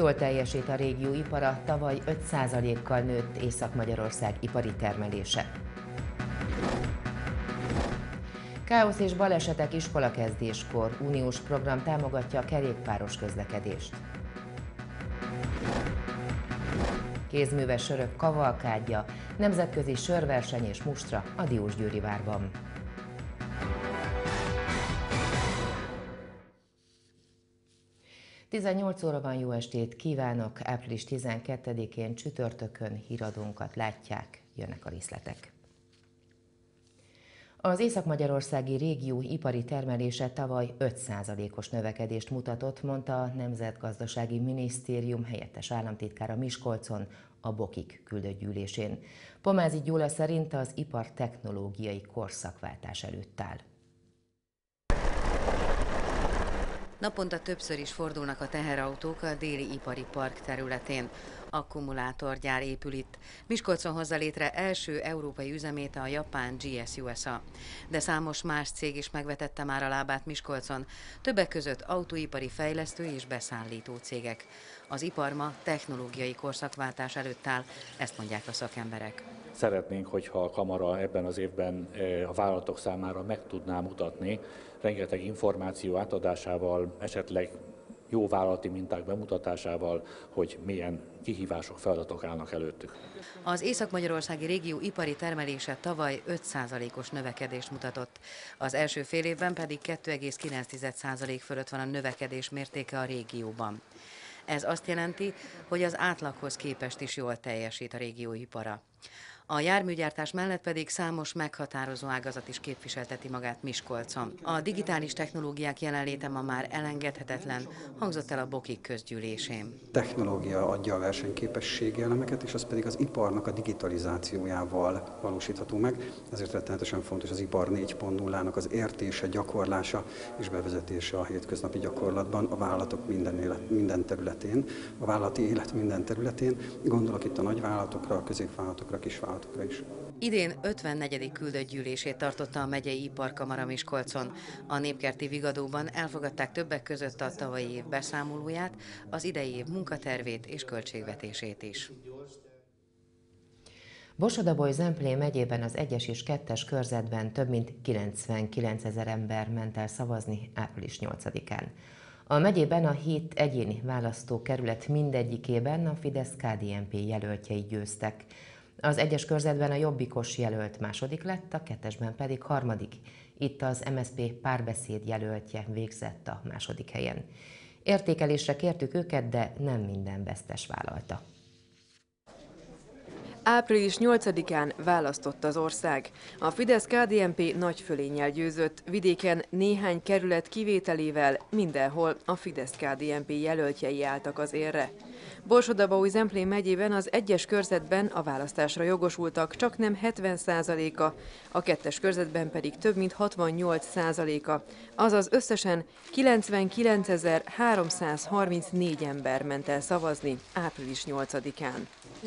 Jól teljesít a régió ipara, tavaly 5%-kal nőtt Észak-Magyarország ipari termelése. Káosz és balesetek iskolakezdéskor. Uniós program támogatja a kerékpáros közlekedést. Kézműves sörök kavalkádja, nemzetközi sörverseny és mustra a Diósgyőri várban. Tizennyolc óra van jó estét kívánok, április 12-én csütörtökön híradónkat látják, jönnek a részletek. Az Észak-Magyarországi régió ipari termelése tavaly 5%-os növekedést mutatott, mondta a Nemzetgazdasági Minisztérium helyettes államtitkára Miskolcon a Bokik küldött gyűlésén. Pomázi Gyula szerint az ipar technológiai korszakváltás előtt áll. Naponta többször is fordulnak a teherautók a déli ipari park területén akkumulátorgyár épül itt. Miskolcon hozza létre első európai üzemét a japán GS USA. De számos más cég is megvetette már a lábát Miskolcon, többek között autóipari fejlesztő és beszállító cégek. Az ipar ma technológiai korszakváltás előtt áll, ezt mondják a szakemberek. Szeretnénk, hogyha a kamara ebben az évben eh, a vállalatok számára meg tudná mutatni, rengeteg információ átadásával, esetleg jó vállalati minták bemutatásával, hogy milyen kihívások, feladatok állnak előttük. Az Észak-Magyarországi régió ipari termelése tavaly 5%-os növekedést mutatott. Az első fél évben pedig 2,9% fölött van a növekedés mértéke a régióban. Ez azt jelenti, hogy az átlaghoz képest is jól teljesít a régió ipara. A járműgyártás mellett pedig számos meghatározó ágazat is képviselteti magát Miskolcon. A digitális technológiák jelenléte ma már elengedhetetlen, hangzott el a Bokik közgyűlésén. Technológia adja a versenyképességi elemeket, és az pedig az iparnak a digitalizációjával valósítható meg. Ezért rettenetesen fontos az ipar 4.0-nak az értése, gyakorlása és bevezetése a hétköznapi gyakorlatban a vállalatok minden, élet, minden területén, a vállalati élet minden területén. Gondolok itt a nagyvállalatokra, a középvállalatokra, a kisvállalatokra vállalatokra is. Idén 54. küldött gyűlését tartotta a megyei iparkamara Miskolcon. A népkerti vigadóban elfogadták többek között a tavalyi év beszámolóját, az idei év munkatervét és költségvetését is. Bosodaboly Zemplén megyében az 1-es és 2-es körzetben több mint 99 ezer ember ment el szavazni április 8-án. A megyében a hét egyéni választókerület mindegyikében a Fidesz-KDNP jelöltjei győztek. Az egyes körzetben a jobbikos jelölt második lett, a kettesben pedig harmadik. Itt az MSP párbeszéd jelöltje végzett a második helyen. Értékelésre kértük őket, de nem minden vesztes vállalta. Április 8-án választott az ország. A Fidesz-KDNP nagy fölénnyel győzött, vidéken néhány kerület kivételével mindenhol a Fidesz-KDNP jelöltjei álltak az érre. Borsodabói Zemplén megyében az egyes körzetben a választásra jogosultak csak nem 70%-a, a kettes körzetben pedig több mint 68%-a, azaz összesen 99.334 ember ment el szavazni április 8-án.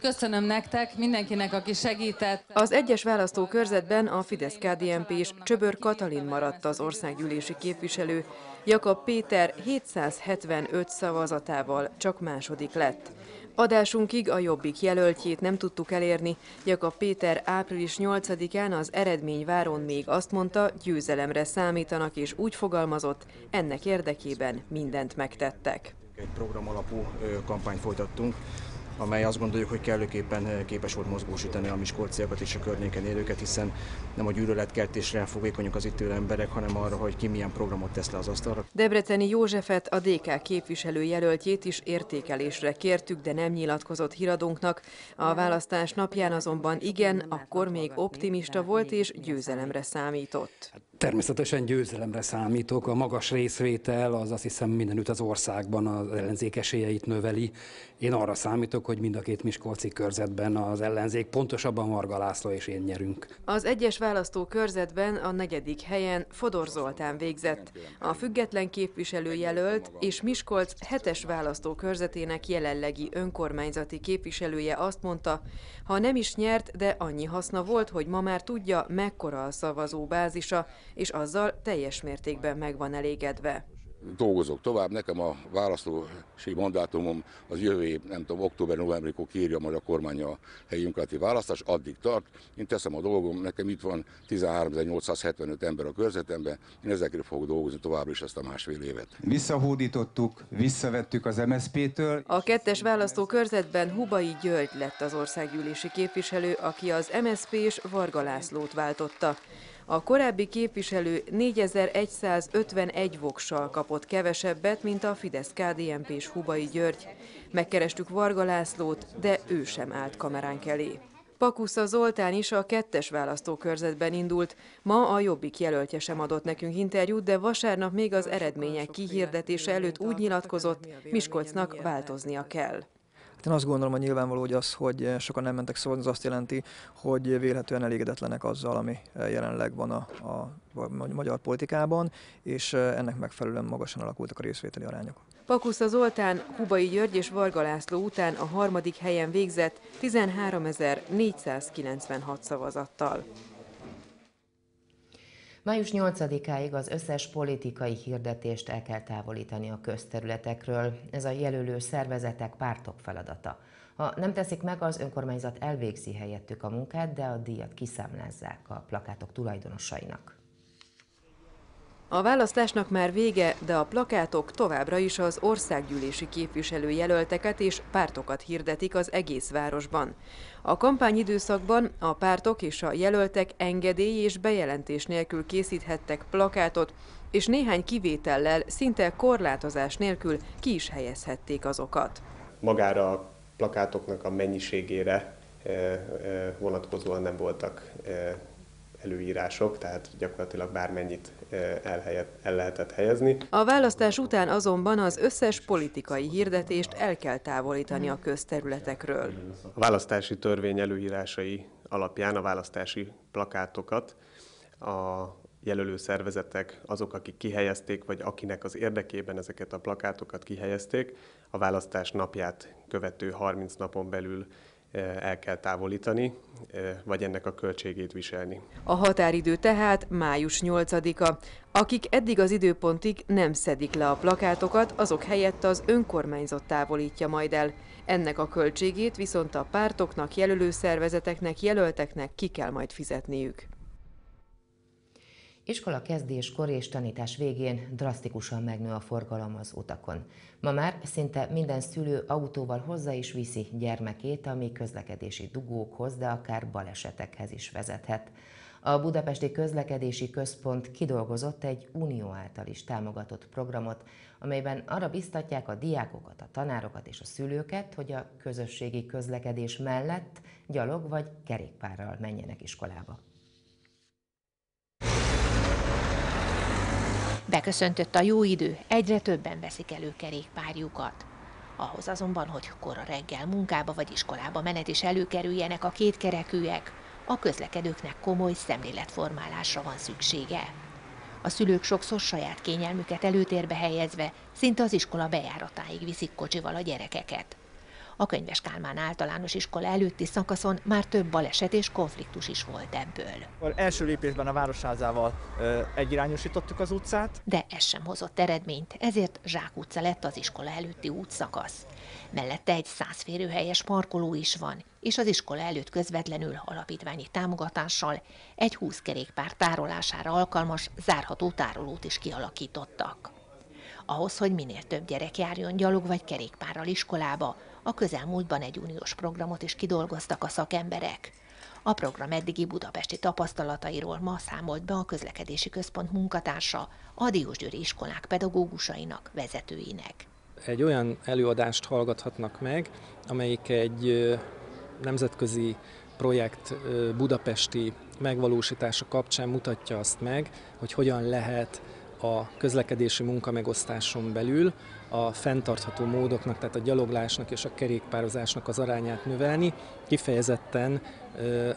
Köszönöm nektek, mindenkinek, aki segített. Az egyes választókörzetben a Fidesz-KDNP és Csöbör Katalin maradt az országgyűlési képviselő, Jakab Péter 775 szavazatával csak második lett. Adásunkig a Jobbik jelöltjét nem tudtuk elérni. Jakab Péter április 8-án az eredményváron még azt mondta, győzelemre számítanak, és úgy fogalmazott, ennek érdekében mindent megtettek. Egy program alapú kampányt folytattunk, amely azt gondoljuk, hogy kellőképpen eh, képes volt mozgósítani a miskolciakat és a környéken élőket, hiszen nem a gyűlöletkeltésre fogékonyok az itt élő emberek, hanem arra, hogy ki milyen programot tesz le az asztalra. Debreceni Józsefet, a DK képviselő jelöltjét is értékelésre kértük, de nem nyilatkozott híradónknak. A választás napján azonban igen, akkor még optimista volt és győzelemre számított. Természetesen győzelemre számítok. A magas részvétel az azt hiszem mindenütt az országban az ellenzék esélyeit növeli. Én arra számítok, hogy mind a két Miskolci körzetben az ellenzék, pontosabban Marga László és én nyerünk. Az egyes választó körzetben a negyedik helyen Fodor Zoltán végzett. A független képviselő jelölt és Miskolc hetes választó körzetének jelenlegi önkormányzati képviselője azt mondta, ha nem is nyert, de annyi haszna volt, hogy ma már tudja, mekkora a szavazó bázisa, és azzal teljes mértékben meg van elégedve dolgozok tovább. Nekem a választósi mandátumom az jövő év, nem tudom, október-novemberikor kírja majd a kormány a helyi önkormányzati választás, addig tart. Én teszem a dolgom, nekem itt van 13.875 ember a körzetemben, én ezekre fogok dolgozni továbbra is ezt a másfél évet. Visszahódítottuk, visszavettük az MSZP-től. A kettes választókörzetben Hubai György lett az országgyűlési képviselő, aki az MSZP és Varga Lászlót váltotta. A korábbi képviselő 4151 voksal kapott kevesebbet, mint a Fidesz-KDNP és Hubai György. Megkerestük Varga Lászlót, de ő sem állt kameránk elé. Pakusza Zoltán is a kettes választókörzetben indult. Ma a Jobbik jelöltje sem adott nekünk interjút, de vasárnap még az eredmények kihirdetése előtt úgy nyilatkozott, Miskolcnak változnia kell. Hát én azt gondolom, hogy nyilvánvaló, hogy az, hogy sokan nem mentek szavazni, az azt jelenti, hogy vélhetően elégedetlenek azzal, ami jelenleg van a, a, magyar politikában, és ennek megfelelően magasan alakultak a részvételi arányok. Pakusza Zoltán, Hubai György és Varga László után a harmadik helyen végzett 13.496 szavazattal. Május 8-áig az összes politikai hirdetést el kell távolítani a közterületekről. Ez a jelölő szervezetek, pártok feladata. Ha nem teszik meg, az önkormányzat elvégzi helyettük a munkát, de a díjat kiszámlázzák a plakátok tulajdonosainak. A választásnak már vége, de a plakátok továbbra is az országgyűlési képviselő jelölteket és pártokat hirdetik az egész városban. A kampányidőszakban a pártok és a jelöltek engedély és bejelentés nélkül készíthettek plakátot, és néhány kivétellel szinte korlátozás nélkül ki is helyezhették azokat. Magára a plakátoknak a mennyiségére vonatkozóan nem voltak előírások, tehát gyakorlatilag bármennyit el, el lehetett helyezni. A választás után azonban az összes politikai hirdetést el kell távolítani a közterületekről. A választási törvény előírásai alapján a választási plakátokat a jelölő szervezetek, azok, akik kihelyezték, vagy akinek az érdekében ezeket a plakátokat kihelyezték, a választás napját követő 30 napon belül el kell távolítani, vagy ennek a költségét viselni. A határidő tehát május 8-a. Akik eddig az időpontig nem szedik le a plakátokat, azok helyett az önkormányzat távolítja majd el. Ennek a költségét viszont a pártoknak, jelölőszervezeteknek, jelölteknek ki kell majd fizetniük. Iskola kezdéskor és tanítás végén drasztikusan megnő a forgalom az utakon. Ma már szinte minden szülő autóval hozzá is viszi gyermekét, ami közlekedési dugókhoz, de akár balesetekhez is vezethet. A Budapesti Közlekedési Központ kidolgozott egy unió által is támogatott programot, amelyben arra biztatják a diákokat, a tanárokat és a szülőket, hogy a közösségi közlekedés mellett gyalog vagy kerékpárral menjenek iskolába. Beköszöntött a jó idő, egyre többen veszik elő kerékpárjukat. Ahhoz azonban, hogy kora reggel munkába vagy iskolába menet is előkerüljenek a kétkerekűek, a közlekedőknek komoly szemléletformálásra van szüksége. A szülők sokszor saját kényelmüket előtérbe helyezve szinte az iskola bejáratáig viszik kocsival a gyerekeket. A Könyves Kálmán általános iskola előtti szakaszon már több baleset és konfliktus is volt ebből. Az első lépésben a Városházával egyirányosítottuk az utcát. De ez sem hozott eredményt, ezért Zsák utca lett az iskola előtti útszakasz. Mellette egy száz férőhelyes parkoló is van, és az iskola előtt közvetlenül alapítványi támogatással egy 20 kerékpár tárolására alkalmas zárható tárolót is kialakítottak. Ahhoz, hogy minél több gyerek járjon gyalog vagy kerékpárral iskolába, a közelmúltban egy uniós programot is kidolgoztak a szakemberek. A program eddigi budapesti tapasztalatairól ma számolt be a közlekedési központ munkatársa, a Diósgyőri iskolák pedagógusainak, vezetőinek. Egy olyan előadást hallgathatnak meg, amelyik egy nemzetközi projekt budapesti megvalósítása kapcsán mutatja azt meg, hogy hogyan lehet a közlekedési munkamegosztáson belül a fenntartható módoknak, tehát a gyaloglásnak és a kerékpározásnak az arányát növelni, kifejezetten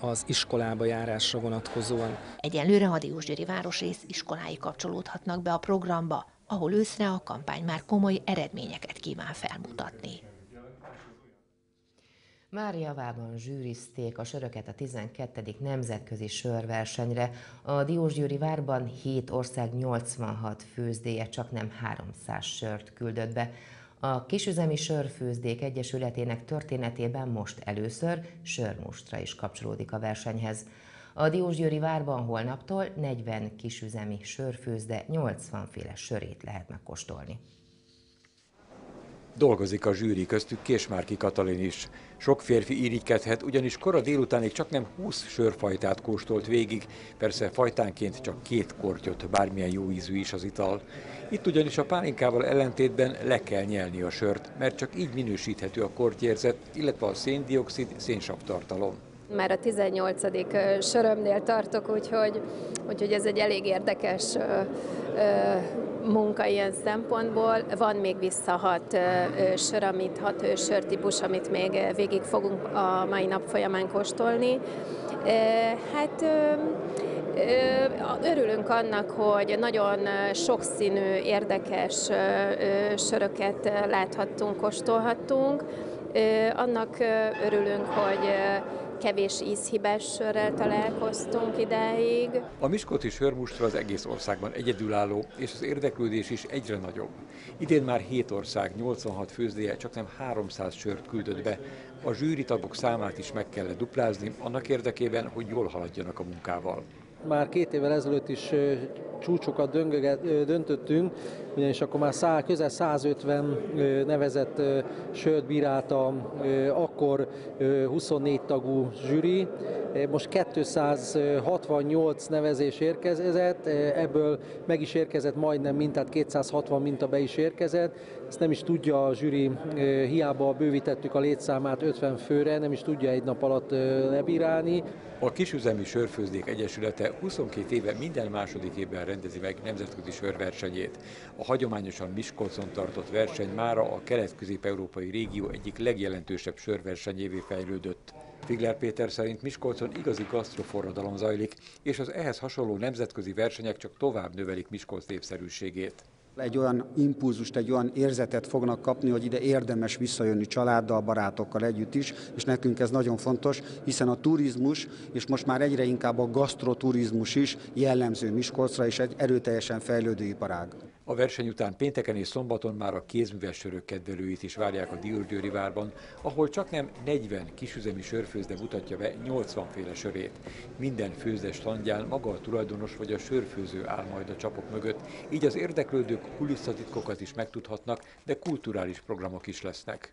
az iskolába járásra vonatkozóan. Egyelőre a Diósgyőri városrész iskolái kapcsolódhatnak be a programba, ahol őszre a kampány már komoly eredményeket kíván felmutatni. Már javában zsűrizték a söröket a 12. nemzetközi sörversenyre. A Diósgyőri várban 7 ország 86 főzdéje csak nem 300 sört küldött be. A Kisüzemi Sörfőzdék Egyesületének történetében most először sörmustra is kapcsolódik a versenyhez. A Diósgyőri várban holnaptól 40 kisüzemi sörfőzde 80 féle sörét lehet megkóstolni. Dolgozik a zsűri köztük Késmárki Katalin is. Sok férfi irigykedhet, ugyanis kora délutánig csak nem 20 sörfajtát kóstolt végig, persze fajtánként csak két kortyot, bármilyen jó ízű is az ital. Itt ugyanis a pálinkával ellentétben le kell nyelni a sört, mert csak így minősíthető a kortyérzet, illetve a széndiokszid szénsav tartalom. Már a 18. sörömnél tartok, úgyhogy, úgyhogy ez egy elég érdekes munka ilyen szempontból. Van még vissza hat sör, amit, hat sörtípus, amit még végig fogunk a mai nap folyamán kóstolni. Hát örülünk annak, hogy nagyon sokszínű, érdekes söröket láthattunk, kóstolhattunk. Annak örülünk, hogy kevés ízhibás sörrel találkoztunk idáig. A Miskolci sörmustra az egész országban egyedülálló, és az érdeklődés is egyre nagyobb. Idén már 7 ország, 86 főzdéje csak nem 300 sört küldött be. A zsűri tagok számát is meg kellett duplázni, annak érdekében, hogy jól haladjanak a munkával. Már két évvel ezelőtt is csúcsokat döntöttünk, ugyanis akkor már szá, közel 150 nevezett sört bírálta akkor 24 tagú zsűri. Most 268 nevezés érkezett, ebből meg is érkezett majdnem mintát, 260 minta be is érkezett. Ezt nem is tudja a zsűri, hiába bővítettük a létszámát 50 főre, nem is tudja egy nap alatt lebírálni. A Kisüzemi Sörfőzdék Egyesülete 22 éve minden második évben rendezi meg nemzetközi sörversenyét. A hagyományosan Miskolcon tartott verseny mára a kelet-közép-európai régió egyik legjelentősebb sörversenyévé fejlődött. Figler Péter szerint Miskolcon igazi gasztroforradalom zajlik, és az ehhez hasonló nemzetközi versenyek csak tovább növelik Miskolc népszerűségét egy olyan impulzust, egy olyan érzetet fognak kapni, hogy ide érdemes visszajönni családdal, barátokkal együtt is, és nekünk ez nagyon fontos, hiszen a turizmus, és most már egyre inkább a gasztroturizmus is jellemző Miskolcra, és egy erőteljesen fejlődő iparág. A verseny után pénteken és szombaton már a kézműves sörök kedvelőit is várják a Diósgyőri várban, ahol csak nem 40 kisüzemi sörfőzde mutatja be 80 féle sörét. Minden főzde standján maga a tulajdonos vagy a sörfőző áll majd a csapok mögött, így az érdeklődők kulisszatitkokat is megtudhatnak, de kulturális programok is lesznek.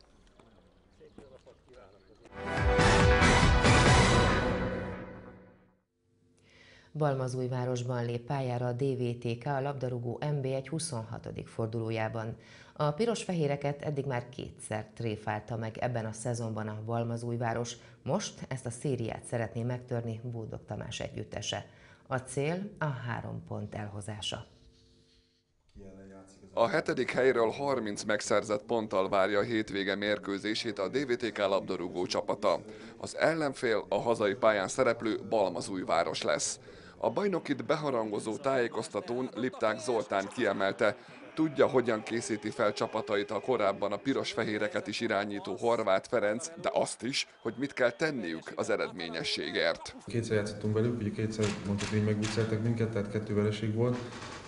Balmazújvárosban lép pályára a DVTK a labdarúgó MB1 26. fordulójában. A piros-fehéreket eddig már kétszer tréfálta meg ebben a szezonban a Balmazújváros, most ezt a szériát szeretné megtörni Bódog Tamás együttese. A cél a három pont elhozása. A hetedik helyről 30 megszerzett ponttal várja a hétvége mérkőzését a DVTK labdarúgó csapata. Az ellenfél a hazai pályán szereplő Balmazújváros lesz. A bajnokit beharangozó tájékoztatón Lipták Zoltán kiemelte, tudja, hogyan készíti fel csapatait a korábban a piros-fehéreket is irányító Horváth Ferenc, de azt is, hogy mit kell tenniük az eredményességért. Kétszer játszottunk velük, ugye kétszer mondtuk, hogy megvicceltek minket, tehát kettő vereség volt.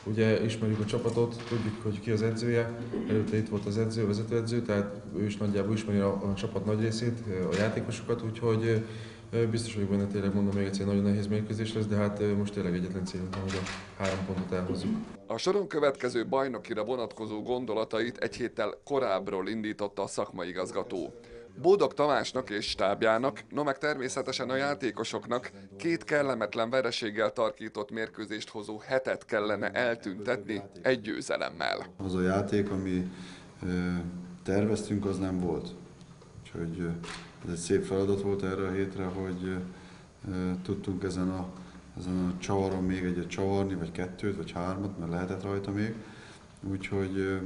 Ugye ismerjük a csapatot, tudjuk, hogy ki az edzője, előtte itt volt az edző, vezetőedző, tehát ő is nagyjából ismeri a, a csapat nagy részét, a játékosokat, úgyhogy Biztos vagyok benne, tényleg mondom még egyszer, nagyon nehéz mérkőzés lesz, de hát most tényleg egyetlen célunk van, hogy a három pontot elhozzuk. A soron következő bajnokira vonatkozó gondolatait egy héttel korábbról indította a szakmai igazgató. Bódog Tamásnak és stábjának, no meg természetesen a játékosoknak két kellemetlen vereséggel tarkított mérkőzést hozó hetet kellene eltüntetni egy győzelemmel. Az a játék, ami terveztünk, az nem volt. Úgyhogy ez egy szép feladat volt erre a hétre, hogy tudtunk ezen a, ezen a csavaron még egyet csavarni, vagy kettőt, vagy hármat, mert lehetett rajta még. Úgyhogy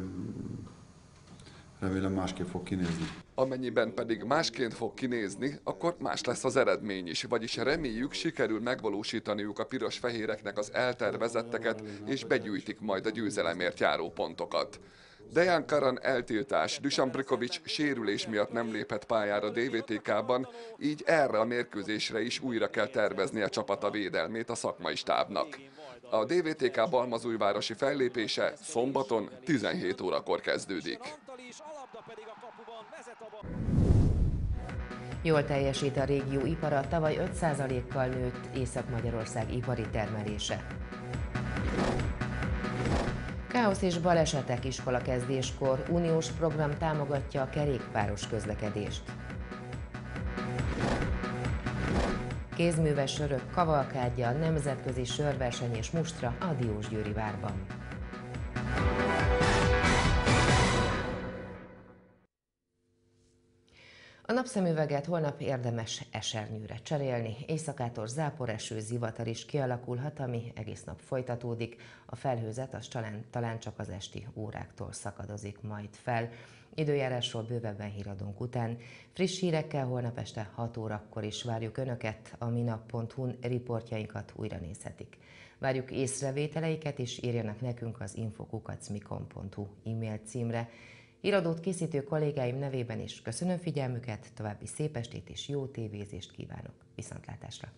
remélem másképp fog kinézni. Amennyiben pedig másként fog kinézni, akkor más lesz az eredmény is, vagyis reméljük sikerül megvalósítaniuk a piros-fehéreknek az eltervezetteket, és begyűjtik majd a győzelemért járó pontokat. Dejan Karan eltiltás, Dusan Brikovic sérülés miatt nem léphet pályára DVTK-ban, így erre a mérkőzésre is újra kell tervezni a csapata védelmét a szakmai stábnak. A DVTK Balmazújvárosi fellépése szombaton 17 órakor kezdődik. Jól teljesít a régió ipara, tavaly 5%-kal nőtt Észak-Magyarország ipari termelése. Káosz és balesetek iskola kezdéskor uniós program támogatja a kerékpáros közlekedést. Kézműves sörök kavalkádja, nemzetközi sörverseny és mustra a Diósgyőri várban. Napszemüveget holnap érdemes esernyőre cserélni, éjszakától záporeső, zivatar is kialakulhat, ami egész nap folytatódik. A felhőzet az talán, talán csak az esti óráktól szakadozik majd fel. Időjárásról bővebben híradónk után. Friss hírekkel holnap este 6 órakor is várjuk Önöket, a minap.hu riportjainkat újra nézhetik. Várjuk észrevételeiket, és írjanak nekünk az infokukacmikon.hu e-mail címre. Iradót készítő kollégáim nevében is köszönöm figyelmüket, további szép estét és jó tévézést kívánok. Viszontlátásra!